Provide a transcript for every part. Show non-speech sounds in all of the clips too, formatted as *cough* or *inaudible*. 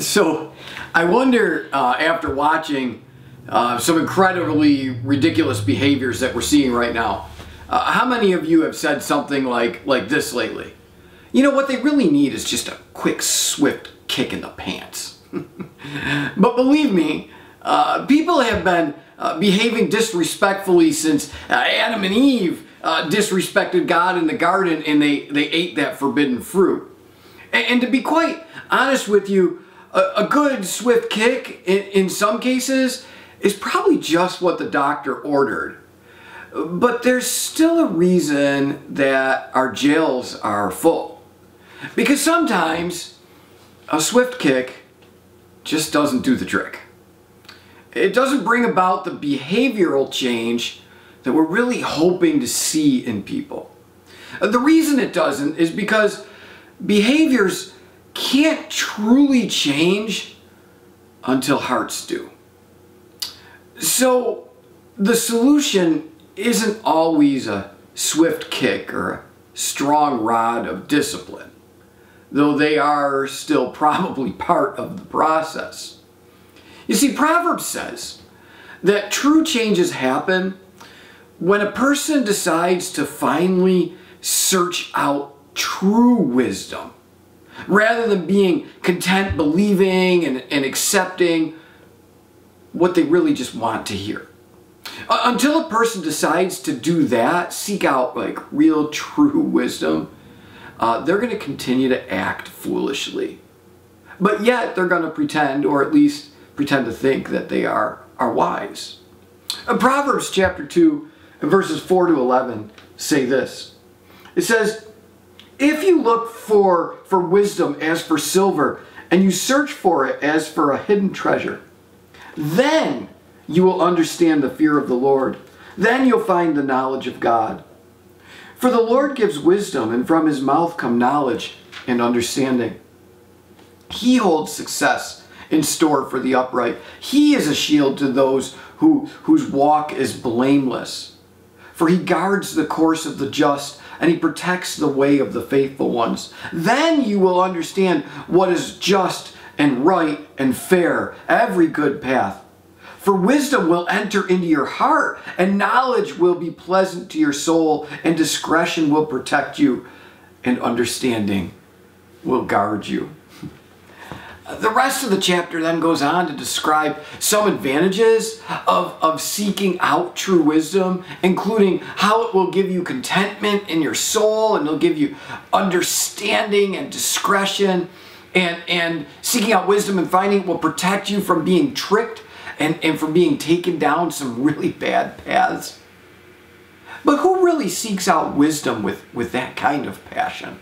So I wonder, uh, after watching uh, some incredibly ridiculous behaviors that we're seeing right now, uh, how many of you have said something like, like this lately? You know, what they really need is just a quick, swift kick in the pants. *laughs* but believe me, uh, people have been uh, behaving disrespectfully since uh, Adam and Eve disrespected God in the garden and they, they ate that forbidden fruit. And, and to be quite honest with you, a, a good swift kick in, in some cases is probably just what the doctor ordered. But there's still a reason that our jails are full. Because sometimes a swift kick just doesn't do the trick. It doesn't bring about the behavioral change that we're really hoping to see in people. The reason it doesn't is because behaviors can't truly change until hearts do. So the solution isn't always a swift kick or a strong rod of discipline, though they are still *laughs* probably part of the process. You see, Proverbs says that true changes happen when a person decides to finally search out true wisdom rather than being content believing and, and accepting what they really just want to hear. Uh, until a person decides to do that, seek out like real *laughs* true wisdom, uh, they're going to continue to act foolishly. But yet they're going to pretend, or at least pretend to think that they are, are wise. Uh, Proverbs chapter 2 verses 4 to 11 say this. It says, If you look for, for wisdom as for silver, and you search for it as for a hidden treasure, then you will understand the fear of the Lord. Then you'll find the knowledge of God. For the Lord gives wisdom, and from his mouth come knowledge and understanding. He holds success in store for the upright. He is a shield to those who, whose walk is blameless. For he guards the course of the just, and he protects the way of the faithful ones. Then you will understand what is just and right and fair, every good path. For wisdom will enter into your heart, and knowledge will be pleasant to your soul, and discretion will protect you, and understanding will guard you. The rest of the chapter then goes on to describe some advantages of, of seeking out true wisdom, including how it will give you contentment in your soul and it'll give you understanding and discretion. And, and seeking out wisdom and finding it will protect you from being tricked and, and from being taken down some really bad paths. But who really seeks out wisdom with, with that kind of passion?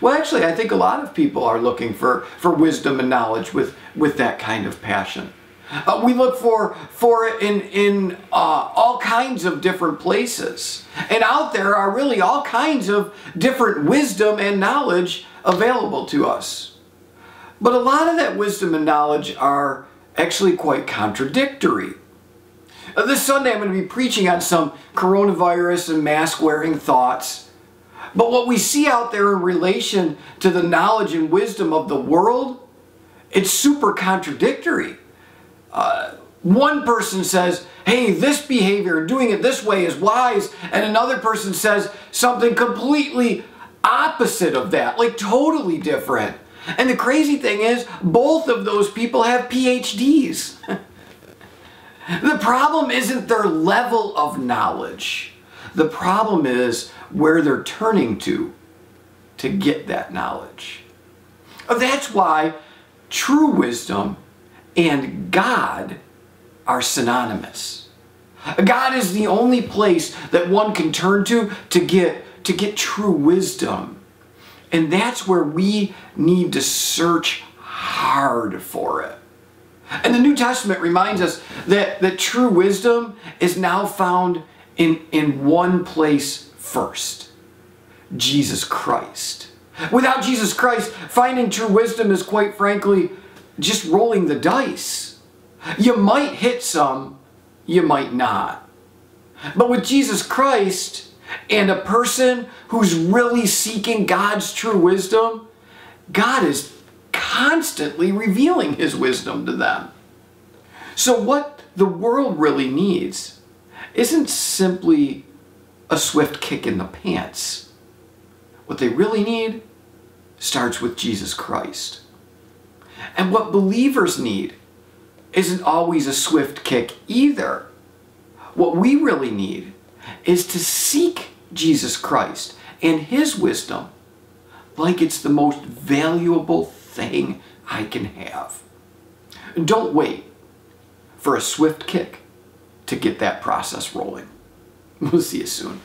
Well, actually, I think a lot of people are looking for, for wisdom and knowledge with, with that kind of passion. Uh, we look for, for it in, in uh, all kinds of different places. And out there are really all kinds of different wisdom and knowledge available to us. But a lot of that wisdom and knowledge are actually quite contradictory. Uh, this Sunday I'm going to be preaching on some coronavirus and mask wearing thoughts but what we see out there in relation to the knowledge and wisdom of the world, it's super contradictory. Uh, one person says, hey, this behavior, doing it this way is wise, and another person says something completely opposite of that, like totally different. And the crazy thing is, both of those people have PhDs. *laughs* the problem isn't their level of knowledge. The problem is where they're turning to to get that knowledge. Oh, that's why true wisdom and God are synonymous. God is the only place that one can turn to to get to get true wisdom. And that's where we need to search hard for it. And the New Testament reminds us that, that true wisdom is now found in, in one place first Jesus Christ. Without Jesus Christ, finding true wisdom is quite frankly just rolling the dice. You might hit some, you might not. But with Jesus Christ and a person who's really seeking God's true wisdom, God is constantly revealing his wisdom to them. So, what the world really needs isn't simply a swift kick in the pants. What they really need starts with Jesus Christ. And what believers need isn't always a swift kick either. What we really need is to seek Jesus Christ and His wisdom like it's the most valuable thing I can have. Don't wait for a swift kick to get that process rolling. We'll see you soon.